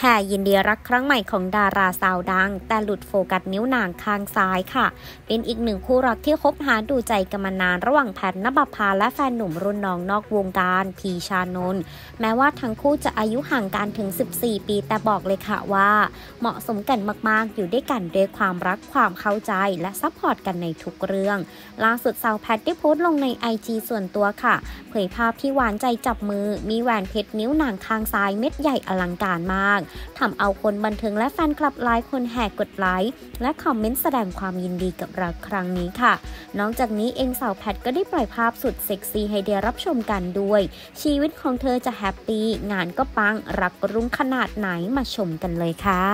แห่ยินดีรักครั้งใหม่ของดาราสาวดัง แต่อุ๊ยโฟกัสนิ้วนางข้างซ้ายค่ะ เป็นอีกหนึ่งคู่รักที่คบหาดูใจกันมานานระหว่างแพทณปภาและแฟนหนุ่มรุ่นน้องนอกวงการพีชานนท์แม้ว่าทั้งคู่จะอายุห่างกันถึง 14 ปีแต่บอกเลยค่ะว่า เหมาะสมกันมากๆ อยู่ด้วยกันด้วยความรักความเข้าใจและ support กันในทุกเรื่องล่าสุดสาวแพทได้โพสต์ลงในไอจีส่วนตัวค่ะ เผยภาพที่หวานใจจับมือ มีแหวนเพชรนิ้วนางข้างซ้ายเม็ดใหญ่อลังการมากทำเอาคนบันเทิงและแฟนคลับหลายคนแห่กดไลค์และคอมเมนต์แสดงความยินดีกับรักครั้งนี้ค่ะ นอกจากนี้เองสาวแพทก็ได้ปล่อยภาพสุดเซ็กซี่ให้ได้รับชมกันด้วย ชีวิตของเธอจะแฮปปี้งานก็ปังรักรุ่งขนาดไหนมาชมกันเลยค่ะ